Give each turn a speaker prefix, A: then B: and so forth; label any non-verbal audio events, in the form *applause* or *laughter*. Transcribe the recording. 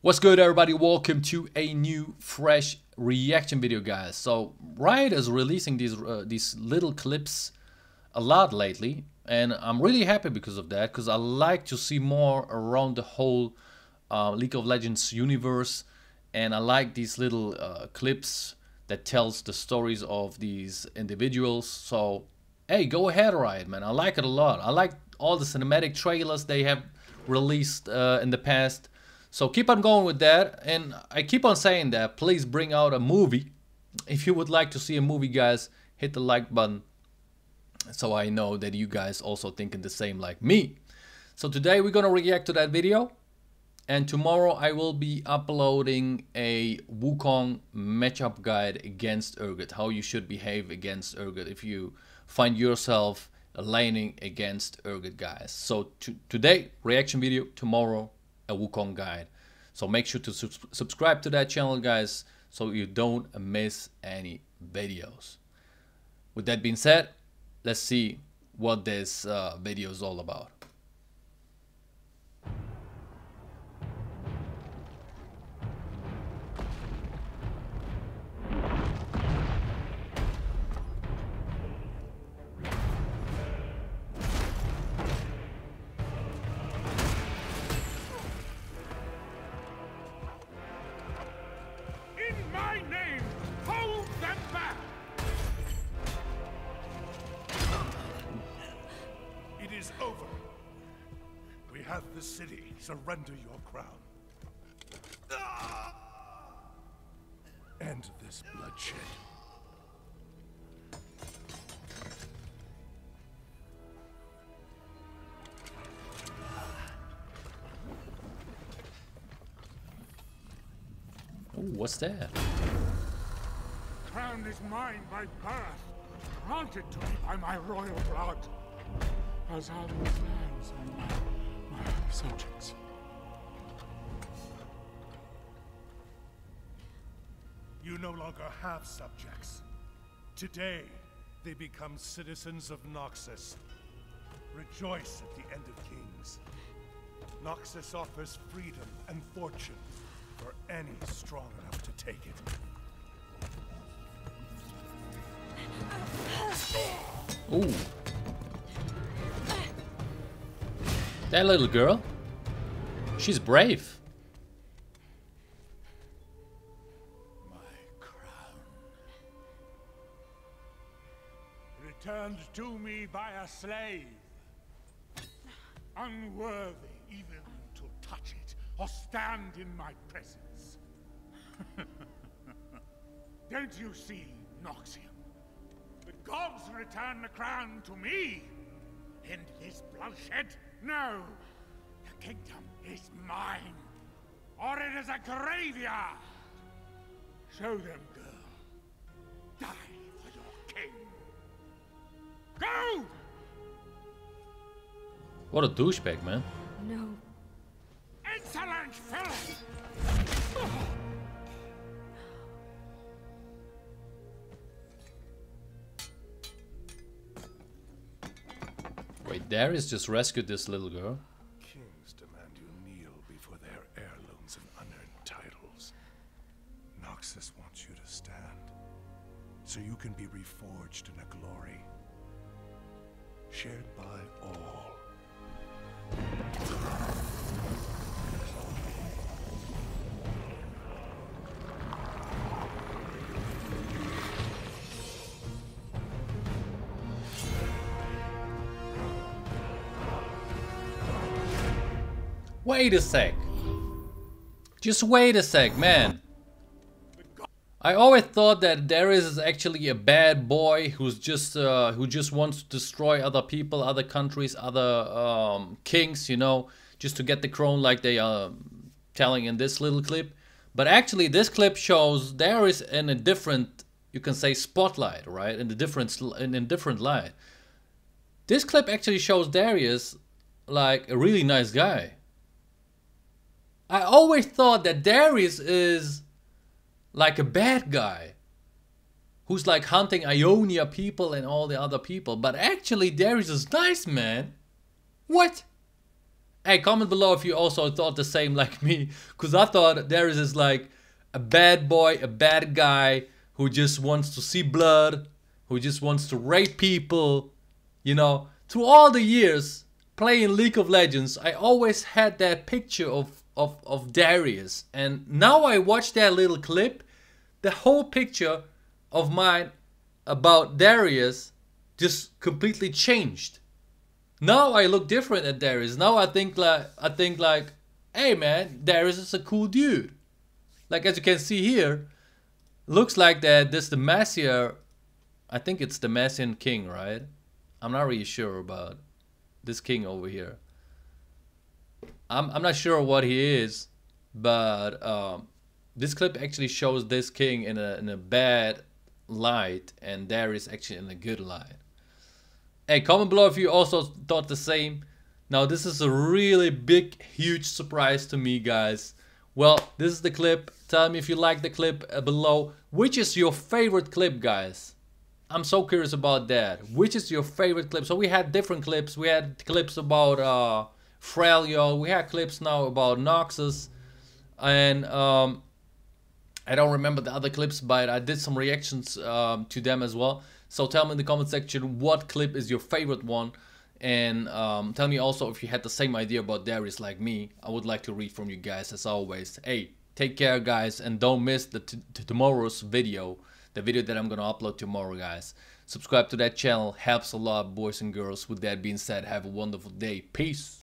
A: What's good everybody? Welcome to a new fresh reaction video guys. So Riot is releasing these uh, these little clips a lot lately and I'm really happy because of that because I like to see more around the whole uh, League of Legends universe and I like these little uh, clips that tells the stories of these individuals. So hey, go ahead Riot man. I like it a lot. I like all the cinematic trailers they have released uh, in the past so keep on going with that. And I keep on saying that. Please bring out a movie. If you would like to see a movie, guys, hit the like button. So I know that you guys also thinking the same like me. So today we're going to react to that video. And tomorrow I will be uploading a Wukong matchup guide against Urgot. How you should behave against Urgot if you find yourself laning against Urgot guys. So to, today, reaction video. Tomorrow, a Wukong guide. So make sure to su subscribe to that channel guys so you don't miss any videos. With that being said, let's see what this uh, video is all about.
B: Have the city surrender your crown. End this bloodshed.
A: Ooh, what's that?
C: Crown is mine by birth, granted to me by my royal blood. As are these lands and my subjects.
B: You no longer have subjects. Today, they become citizens of Noxus. Rejoice at the end of kings. Noxus offers freedom and fortune for any strong enough to take it.
A: Ooh. That little girl? She's brave.
C: My crown. Returned to me by a slave. Unworthy even to touch it or stand in my presence. *laughs* Don't you see, Noxian? The gods return the crown to me. End this bloodshed no! The kingdom is mine, or it is a graveyard! Show them, girl. Die for your king. Go!
A: What a douchebag, man. Wait, Darius just rescued this little girl.
B: Kings demand you kneel before their heirlooms and unearned titles. Noxus wants you to stand, so you can be reforged in a glory shared by all.
A: Wait a sec. Just wait a sec, man. I always thought that Darius is actually a bad boy who's just uh, who just wants to destroy other people, other countries, other um, kings, you know, just to get the crown, like they are telling in this little clip. But actually, this clip shows Darius in a different, you can say, spotlight, right? In a different in a different light. This clip actually shows Darius like a really nice guy. I always thought that Darius is like a bad guy who's like hunting Ionia people and all the other people. But actually, Darius is nice, man. What? Hey, comment below if you also thought the same like *laughs* me. Because I thought Darius is like a bad boy, a bad guy who just wants to see blood, who just wants to rape people. You know, through all the years playing League of Legends, I always had that picture of, of, of Darius. And now I watch that little clip, the whole picture of mine about Darius just completely changed. Now I look different at Darius. Now I think like I think like, hey man, Darius is a cool dude. Like as you can see here, looks like that this the Demacia, I think it's the Demacian king, right? I'm not really sure about this king over here. I'm I'm not sure what he is, but um, this clip actually shows this king in a in a bad light and Darius actually in a good light. Hey, comment below if you also thought the same. Now, this is a really big, huge surprise to me, guys. Well, this is the clip. Tell me if you like the clip uh, below. Which is your favorite clip, guys? I'm so curious about that. Which is your favorite clip? So we had different clips. We had clips about uh, Freljord. We had clips now about Noxus. And um, I don't remember the other clips, but I did some reactions um, to them as well. So tell me in the comment section what clip is your favorite one. And um, tell me also if you had the same idea about Darius like me. I would like to read from you guys as always. Hey, take care guys and don't miss the tomorrow's video. The video that I'm gonna upload tomorrow guys. Subscribe to that channel helps a lot boys and girls. With that being said, have a wonderful day. Peace.